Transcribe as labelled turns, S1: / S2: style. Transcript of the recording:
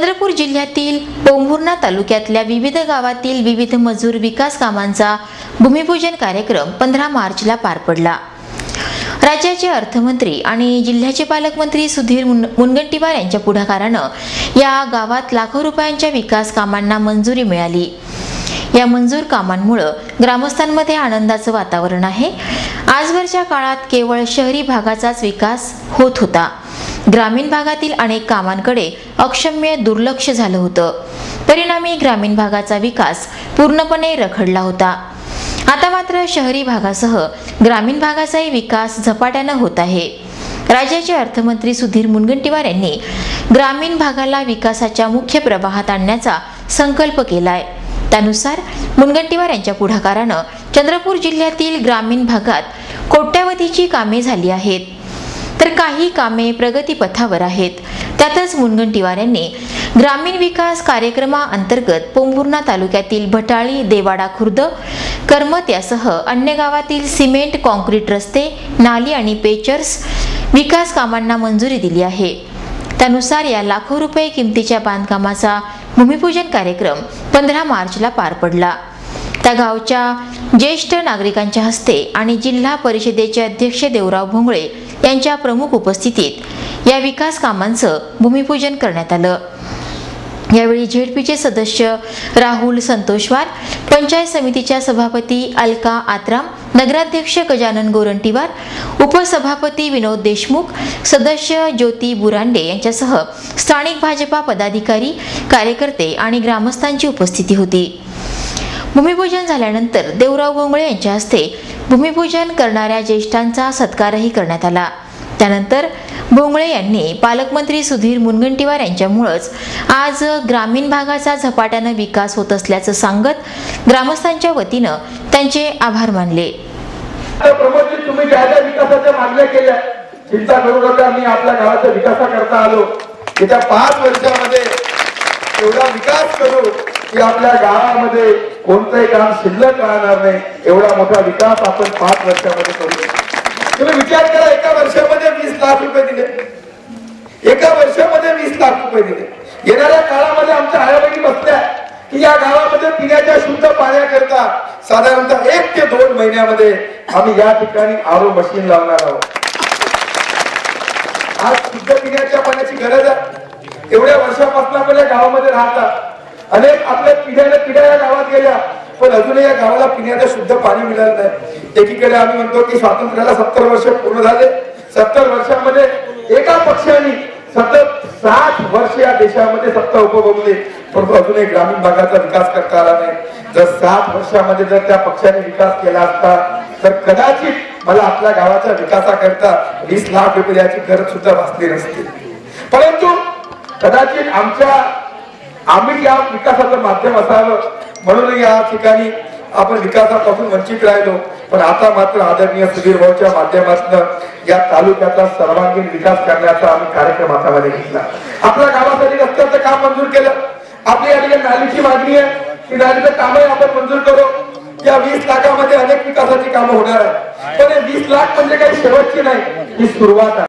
S1: चंद्रपूर जिल्ह्यातील पोंभुर्णा तालुक्यातल्या विविध गावातील विविध मजूर विकास कामांचा भूमिपूजन कार्यक्रम पंधरा मार्चला पार पडला. राज्याचे अर्थमंत्री आणि जिल्ह्याचे पालकमंत्री सुधीर मुन- मुनगंटीवार यांच्या पुढाकारानं या गावात लाखो रुपयांच्या विकास कामांना मंजुरी मिळाली. या मंजूर कामांमुळं ग्रामस्थांमध्ये आनंदाचं वातावरण आहे. आजवरच्या काळात केवळ शहरी भागाचाच विकास होत होता. ग्रामीण भागातील अनेक कामांकडे अक्षम्य दुर्लक्ष झालं होतं. परिणामी ग्रामीण भागाचा विकास पूर्णपणे रखडला होता. आता मात्र शहरी भागासह ग्रामीण भागाचाही विकास झपाट्यानं होत आहे. राज्याचे अर्थमंत्री सुधीर मुनगंटीवार यांनी ग्रामीण भागाला विकासाच्या मुख्य प्रवाहात आणण्याचा संकल्प केलाय. त्यानुसार मुनगंटीवार यांच्या पुढाकारानं चंद्रपूर जिल्ह्यातील ग्रामीण भागात कोट्यावधीची कामे झाली आहेत. तर काही कामे प्रगतीपथावर आहेत. त्यातच मुनगंटीवार यांनी ग्रामीण विकास कार्यक्रमाअंतर्गत पोंभुर्णा तालुक्यातील भटाळी देवाडा खुर्द कर्मत यासह अन्य गावातील सिमेंट कॉन्क्रीट रस्ते नाली आणि पेचर्स विकास कामांना मंजुरी दिली आहे. त्यानुसार या लाखो रुपये किमतीच्या बांधकामाचा भूमिपूजन कार्यक्रम पंधरा मार्चला पार पडला. त्या गावच्या ज्येष्ठ नागरिकांच्या हस्ते आणि जिल्हा परिषदेचे अध्यक्ष देवराव भोंगळे यांच्या प्रमुख उपस्थितीत या विकास कामांचं भूमिपूजन करण्यात आलं. यावेळी झेडपीचे सदस्य राहुल संतोषवार पंचायत समितीच्या सभापती अलका आत्राम नगराध्यक्ष गजानन गोरंटीवार उपसभापती विनोद देशमुख सदस्य ज्योती बुरांडे यांच्यासह स्थानिक भाजपा पदाधिकारी कार्यकर्ते आणि ग्रामस्थांची उपस्थिती होती. भूमिपूजन झाल्यानंतर देवराव भोंगळे यांच्या हस्ते भूमिपूजन करणाऱ्या ज्येष्ठांचा सत्कारही करण्यात आला. त्यानंतर भोंगळे यांनी पालकमंत्री सुधीर मुनगंटीवार यांच्यामुळंच आज ग्रामीण भागाचा झपाट्यानं विकास होत असल्याचं सांगत ग्रामस्थांच्या वतीनं त्यांचे आभार मानले.
S2: तुम्ही ज्या ज्या विकासाच्या मागण्या केल्या चिंता करू नका मी आपल्या गावाच्या विकासाकरता आलो. येत्या पाच वर्षामध्ये एवढा विकास करू की आपल्या गावामध्ये कोणतंही काम शिल्लक राहणार नाही एवढा मोठा विकास आपण पाच वर्षामध्ये करू तुम्ही विचार करा एका वर्षामध्ये वीस लाख रुपये दिले. एका वर्षामध्ये वीस लाख रुपये दिले. येणाऱ्या काळामध्ये आमच्या आया बहिणी बसल्या. की या गावामध्ये पिण्याच्या शुद्ध पाण्याकरता साधारणतः एक ते दोन महिन्यामध्ये आम्ही या ठिकाणी आरो मशीन लावणार आहोत. आज शुद्ध पिण्याच्या पाण्याची गरज आहे. एवढ्या वर्षापासून आपण या गावामध्ये राहतात. अनेक आपल्या पिढ्याने पिढ्या या गावात गेल्या पण अजूनही या गावाला पिण्याचं शुद्ध पाणी मिळालं नाही. एकीकडे आम्ही म्हणतो की स्वातंत्र्याला सत्तर वर्ष पूर्ण झाले. सत्तर वर्षामध्ये एका पक्षाने सतत साठ वर्ष या देशामध्ये सत्ता उपभोगली. परंतु अजूनही ग्रामीण भागाचा विकास करता आला नाही. जर साठ वर्षामध्ये जर त्या पक्षाने विकास केला असता तर कदाचित मला आपल्या गावाच्या विकासाकरता वीस लाख रुपये गरज सुद्धा भासली नसते. परंतु कदाचित आमच्या आम्ही या विकासाचं माध्यम असावं. म्हणून या ठिकाणी आपण विकासापासून वंचित राहिलो. पण आता मात्र आदरणीय सुधीर भाऊच्या माध्यमातून या तालुक्याचा सर्वांगीण विकास करण्याचा आम्ही कार्यक्रम हातामध्ये घेतला. आपल्या गावासाठी रस्त्याचं काम मंजूर केलं. आपली या ठिकाणी नालीची मागणी आहे. ती नालीचं कामही आपण मंजूर करू. या वीस लाखामध्ये अनेक विकासाची कामं होणार आहे पण हे वीस लाख म्हणजे काही शेवटची नाही. ही सुरुवात आहे.